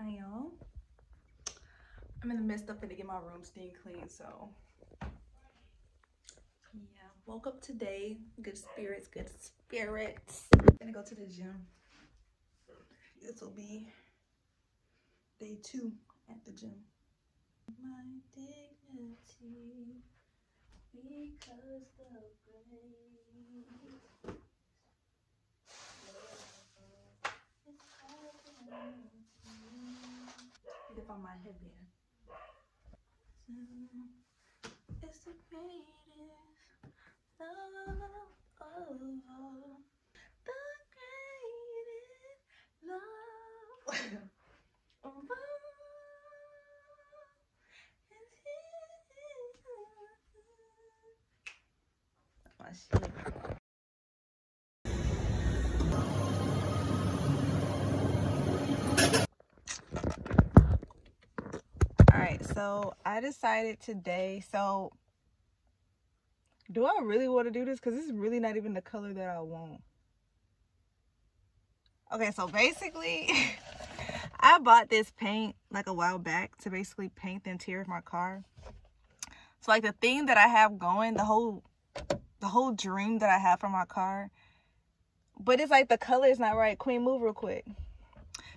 Hi y'all. I'm in the midst of get my room steam clean, so yeah. Woke up today. Good spirits, good spirits. Gonna go to the gym. This will be day two at the gym. My dignity because the Find my headband. It's the greatest love of all. The greatest love of all. My shit. So I decided today, so do I really want to do this? Because this is really not even the color that I want. Okay, so basically, I bought this paint like a while back to basically paint the interior of my car. So like the thing that I have going, the whole, the whole dream that I have for my car, but it's like the color is not right. Queen, move real quick.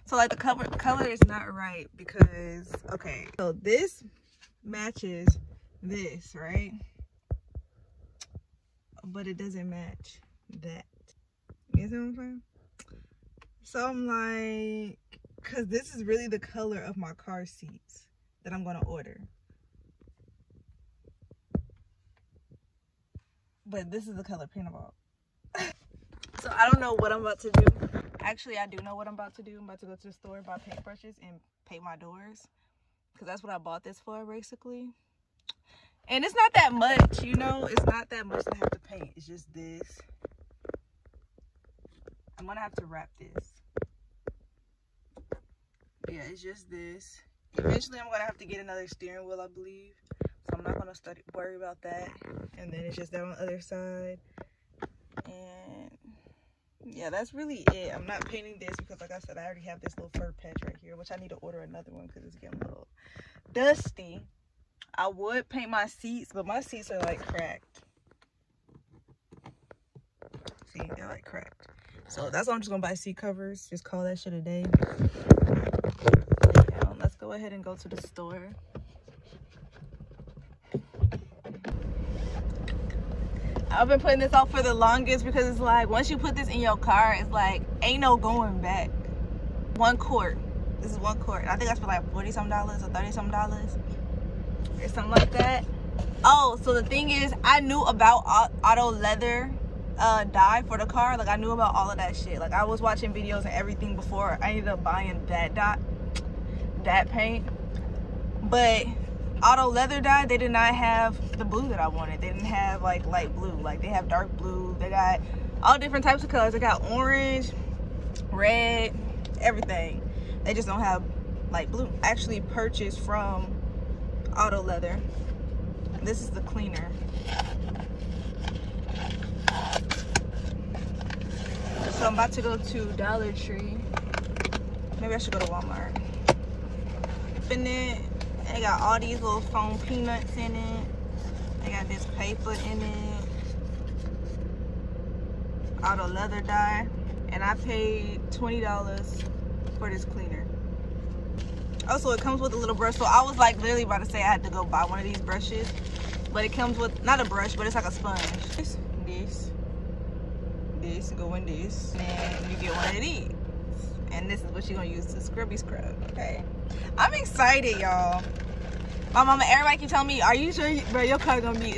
So like the cover color is not right because okay, so this matches this, right? But it doesn't match that. You see what I'm saying? So I'm like, cause this is really the color of my car seats that I'm gonna order. But this is the color paint about. so I don't know what I'm about to do. Actually, I do know what I'm about to do. I'm about to go to the store, buy paintbrushes, and paint my doors. Because that's what I bought this for, basically. And it's not that much, you know? It's not that much to have to paint. It's just this. I'm going to have to wrap this. Yeah, it's just this. Eventually, I'm going to have to get another steering wheel, I believe. So I'm not going to worry about that. And then it's just that on the other side. Yeah that's really it. I'm not painting this because like i said i already have this little fur patch right here which i need to order another one because it's getting a little dusty. I would paint my seats but my seats are like cracked. See they're like cracked. So that's why i'm just gonna buy seat covers. Just call that shit a day. Let's go ahead and go to the store I've been putting this off for the longest because it's like once you put this in your car, it's like ain't no going back. One quart. This is one quart. I think that's for like 40 some dollars or 30 some dollars or something like that. Oh, so the thing is, I knew about auto leather uh, dye for the car. Like I knew about all of that shit. Like I was watching videos and everything before I ended up buying that dot, that paint. But auto leather dye they did not have the blue that i wanted. They didn't have like light blue. Like they have dark blue. They got all different types of colors. They got orange red everything. They just don't have light blue. Actually purchased from auto leather. This is the cleaner. So i'm about to go to dollar tree. Maybe i should go to walmart. It they got all these little foam peanuts in it. They got this paper in it. All the leather dye. And I paid $20 for this cleaner. Oh, also, it comes with a little brush. So I was like literally about to say I had to go buy one of these brushes. But it comes with, not a brush, but it's like a sponge. This, this, this, go in this. And you get one of these and this is what you're gonna use to scrubby scrub okay? I'm excited y'all. My mama everybody keep telling me are you sure bro your car gonna be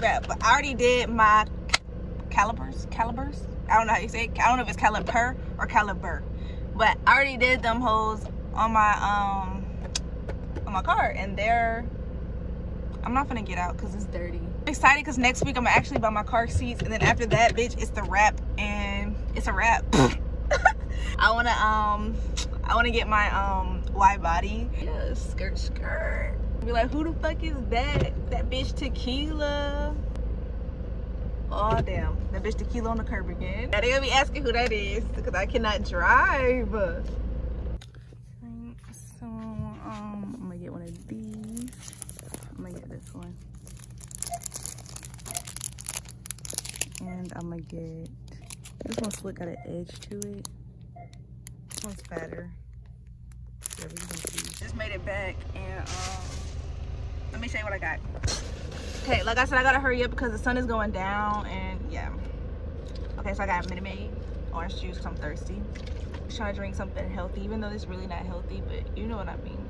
but i already did my calipers calipers i don't know how you say it. I don't know if it's caliper or caliber but i already did them holes on my um on my car and they're i'm not gonna get out because it's dirty. I'm excited because next week i'm actually buy my car seats and then after that bitch it's the wrap and it's a wrap I wanna um I wanna get my um wide body. Yeah, skirt skirt. Be like, who the fuck is that? That bitch tequila. Oh damn, that bitch tequila on the curb again. Now they gonna be asking who that is because I cannot drive. So um I'm gonna get one of these. I'm gonna get this one. And I'm gonna get, this one's slick got an edge to it. This one's fatter. Just made it back and um, let me show you what I got. Okay, like I said, I gotta hurry up because the sun is going down and yeah. Okay, so I got Minute Maid orange juice because I'm thirsty. I'm trying to drink something healthy, even though it's really not healthy, but you know what I mean.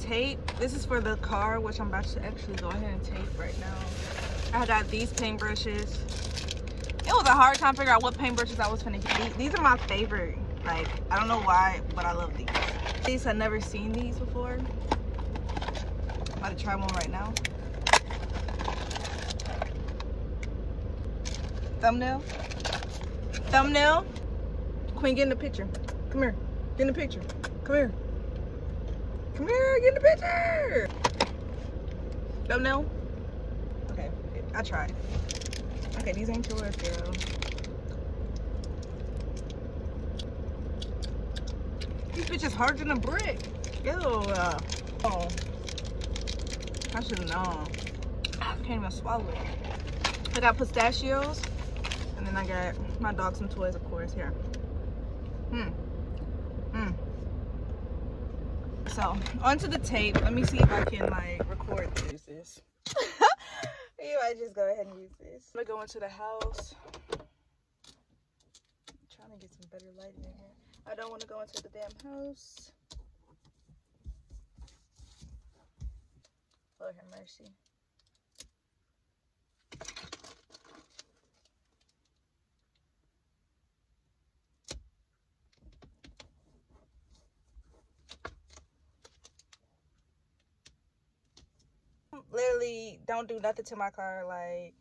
Tape. This is for the car, which I'm about to actually go ahead and tape right now. I got these paintbrushes. It was a hard time figuring out what paintbrushes I was gonna get. These are my favorite. Like, I don't know why, but I love these. These I've never seen these before. I'm about to try one right now. Thumbnail. Thumbnail. Queen, get in the picture. Come here. Get in the picture. Come here. Come here, get in the picture. Thumbnail. Okay, I tried. Okay, these ain't yours, girl. These bitches harder than a brick. Ew. Uh, oh. I should have known. I can't even swallow it. I got pistachios. And then I got my dog some toys, of course, here. Hmm. Hmm. So, onto the tape. Let me see if I can, like, record this. Might just go ahead and use this. I'm gonna go into the house. I'm trying to get some better lighting in here. I don't want to go into the damn house. Lord have mercy. literally don't do nothing to my car. Like,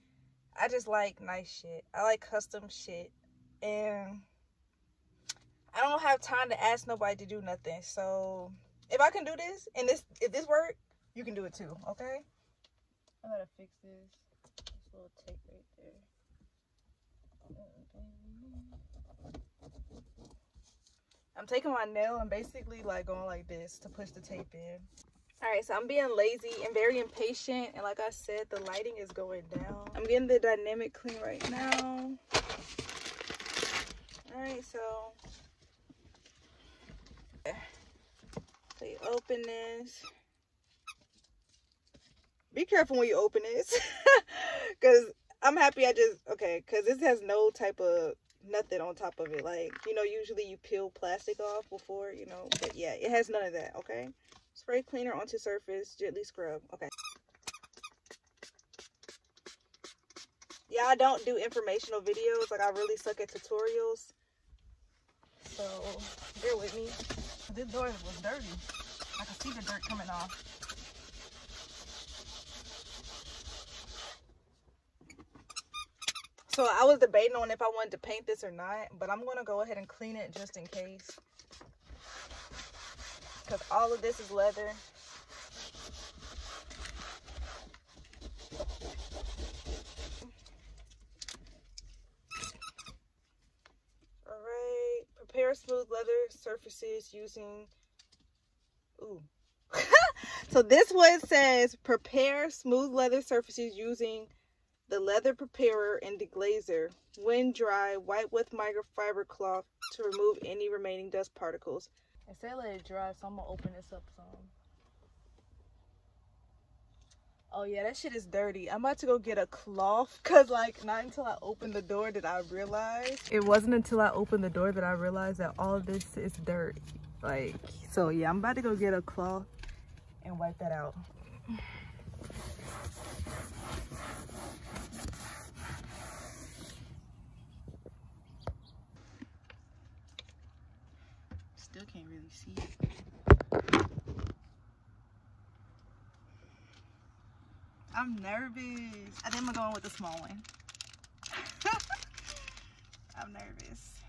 I just like nice shit. I like custom shit. And I don't have time to ask nobody to do nothing. So if I can do this and this if this work, you can do it too, okay? I gotta fix this. This little tape right there. I'm taking my nail and basically like going like this to push the tape in all right so i'm being lazy and very impatient and like i said the lighting is going down. I'm getting the dynamic clean right now. All right so you open this. Be careful when you open this because i'm happy i just okay because this has no type of nothing on top of it. Like you know usually you peel plastic off before you know but yeah it has none of that okay Spray cleaner onto surface, gently scrub. Okay. Yeah, I don't do informational videos. Like, I really suck at tutorials. So, bear with me. This door was dirty. I can see the dirt coming off. So, I was debating on if I wanted to paint this or not. But I'm going to go ahead and clean it just in case because all of this is leather. All right, prepare smooth leather surfaces using, ooh. so this one says prepare smooth leather surfaces using the leather preparer and deglazer. When dry, wipe with microfiber cloth to remove any remaining dust particles. I said let it dry, so I'm gonna open this up some. Oh yeah, that shit is dirty. I'm about to go get a cloth cause like not until I opened the door did I realize. It wasn't until I opened the door that I realized that all this is dirt. Like, so yeah, I'm about to go get a cloth and wipe that out. still can't really see it. I'm nervous. I think I'm going with the small one. I'm nervous.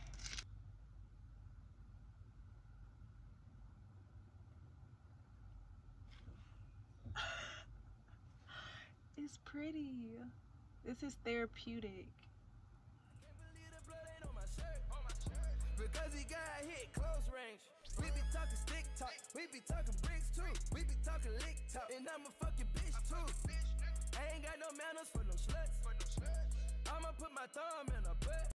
It's pretty. This is therapeutic. Because he got hit close range. We be talking stick talk, we be talking bricks too. We be talking lick talk, and I'm a fucking bitch too. I ain't got no manners for no sluts. I'ma put my thumb in a butt.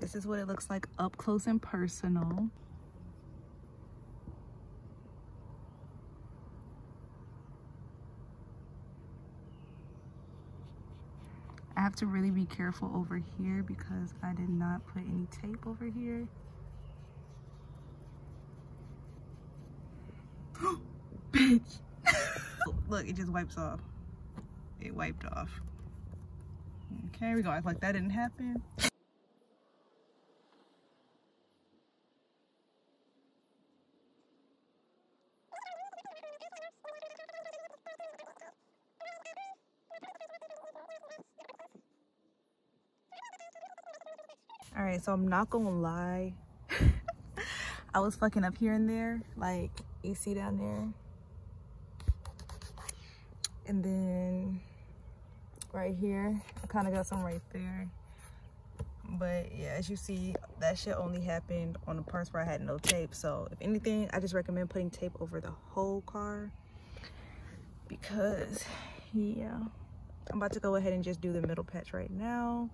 This is what it looks like up close and personal. I have to really be careful over here because I did not put any tape over here. Bitch. Look, it just wipes off. It wiped off. Okay, we go act like that didn't happen. all right so i'm not gonna lie i was fucking up here and there like you see down there and then right here i kind of got some right there. But yeah as you see that shit only happened on the parts where i had no tape. So if anything i just recommend putting tape over the whole car because yeah. I'm about to go ahead and just do the middle patch right now.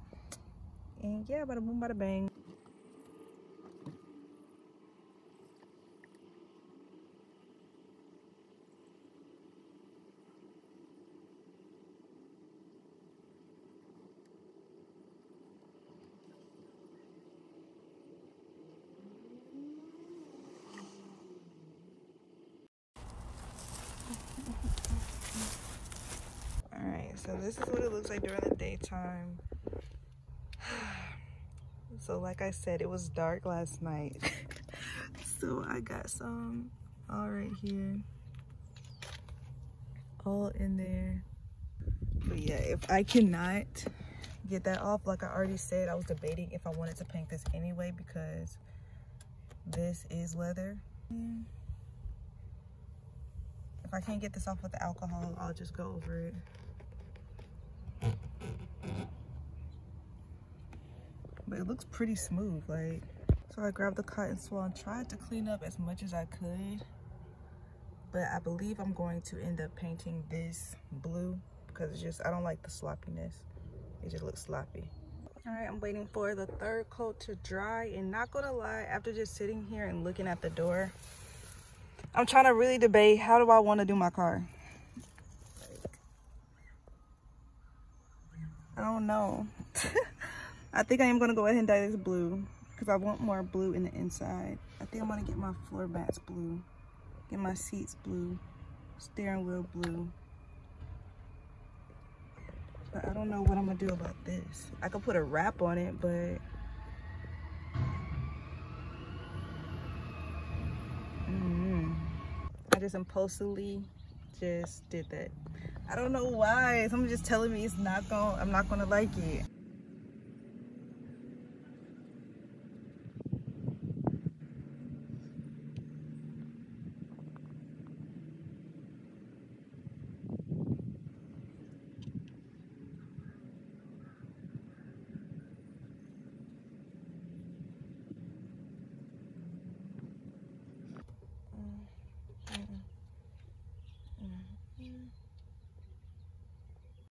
And yeah, bada boom, bada bang. All right, so this is what it looks like during the daytime. so like i said it was dark last night. So i got some all right here. All in there. But yeah if i cannot get that off like i already said i was debating if i wanted to paint this anyway because this is leather if i can't get this off with the alcohol i'll just go over it but it looks pretty smooth like so i grabbed the cotton swab and tried to clean up as much as i could but i believe i'm going to end up painting this blue because it's just i don't like the sloppiness. It just looks sloppy. All right i'm waiting for the third coat to dry and not gonna lie after just sitting here and looking at the door i'm trying to really debate how do i want to do my car? I don't know I think I am gonna go ahead and dye this blue because I want more blue in the inside. I think I'm gonna get my floor mats blue, get my seats blue, steering wheel blue. But I don't know what I'm gonna do about this. I could put a wrap on it, but mm I just impulsively just did that. I don't know why. Someone just telling me it's not gonna, I'm not gonna like it.